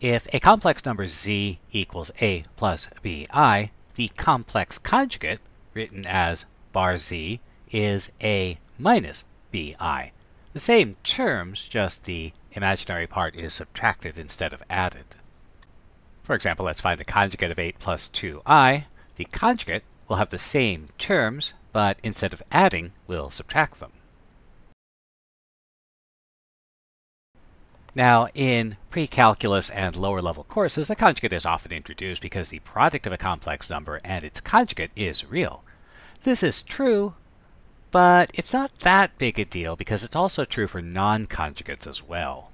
If a complex number z equals a plus bi, the complex conjugate, written as bar z, is a minus bi. The same terms, just the imaginary part is subtracted instead of added. For example, let's find the conjugate of 8 plus 2i. The conjugate will have the same terms, but instead of adding, we'll subtract them. Now, in pre-calculus and lower level courses, the conjugate is often introduced because the product of a complex number and its conjugate is real. This is true, but it's not that big a deal because it's also true for non-conjugates as well.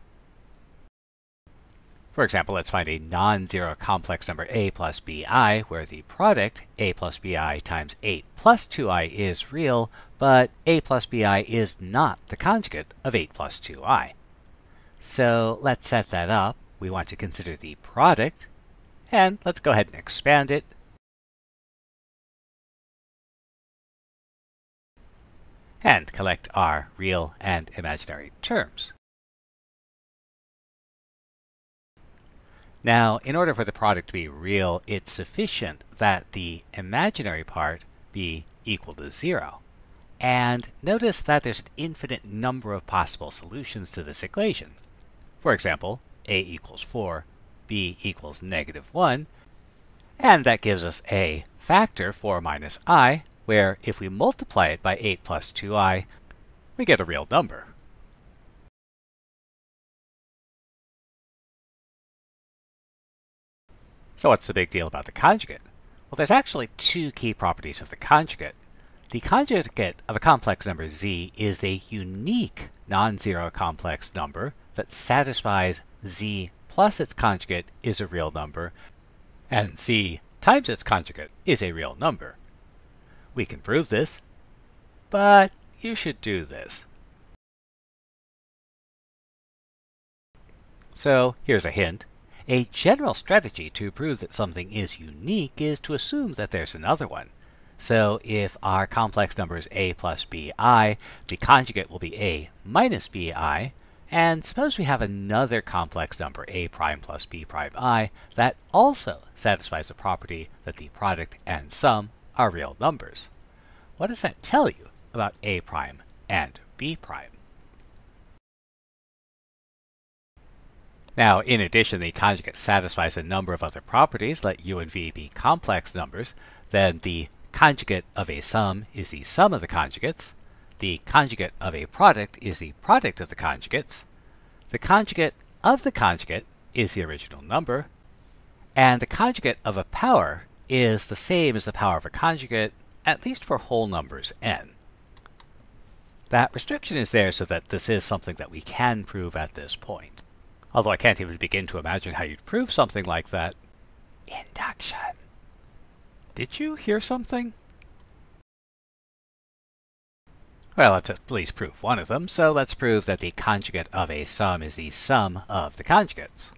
For example, let's find a non-zero complex number a plus bi, where the product a plus bi times 8 plus 2i is real, but a plus bi is not the conjugate of 8 plus 2i. So let's set that up. We want to consider the product, and let's go ahead and expand it. And collect our real and imaginary terms. Now, in order for the product to be real, it's sufficient that the imaginary part be equal to zero. And notice that there's an infinite number of possible solutions to this equation. For example, a equals 4, b equals negative 1, and that gives us a factor 4 minus i, where if we multiply it by 8 plus 2i, we get a real number. So what's the big deal about the conjugate? Well, there's actually two key properties of the conjugate. The conjugate of a complex number z is a unique non-zero complex number that satisfies z plus its conjugate is a real number, and z times its conjugate is a real number. We can prove this, but you should do this. So here's a hint. A general strategy to prove that something is unique is to assume that there's another one. So if our complex number is a plus bi, the conjugate will be a minus bi, and suppose we have another complex number, a prime plus b prime i, that also satisfies the property that the product and sum are real numbers. What does that tell you about a prime and b prime? Now, in addition, the conjugate satisfies a number of other properties. Let u and v be complex numbers. Then the conjugate of a sum is the sum of the conjugates. The conjugate of a product is the product of the conjugates. The conjugate of the conjugate is the original number. And the conjugate of a power is the same as the power of a conjugate, at least for whole numbers n. That restriction is there so that this is something that we can prove at this point. Although I can't even begin to imagine how you'd prove something like that. Induction. Did you hear something? Well, let's at least prove one of them, so let's prove that the conjugate of a sum is the sum of the conjugates.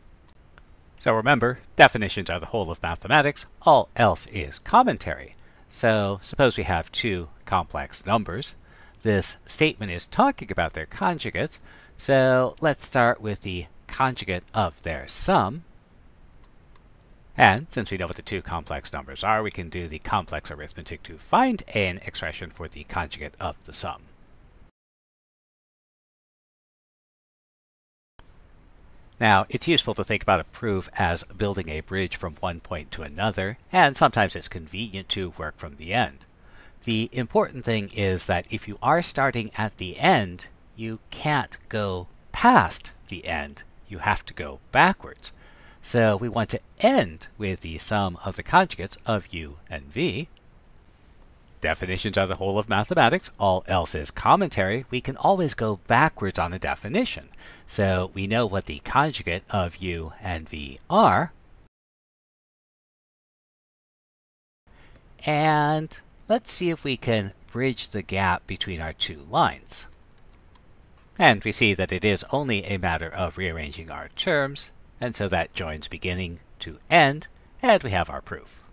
So remember, definitions are the whole of mathematics, all else is commentary. So suppose we have two complex numbers. This statement is talking about their conjugates, so let's start with the conjugate of their sum. And since we know what the two complex numbers are, we can do the complex arithmetic to find an expression for the conjugate of the sum. Now, it's useful to think about a proof as building a bridge from one point to another, and sometimes it's convenient to work from the end. The important thing is that if you are starting at the end, you can't go past the end. You have to go backwards. So we want to end with the sum of the conjugates of u and v. Definitions are the whole of mathematics. All else is commentary. We can always go backwards on a definition. So we know what the conjugate of u and v are. And let's see if we can bridge the gap between our two lines. And we see that it is only a matter of rearranging our terms and so that joins beginning to end, and we have our proof.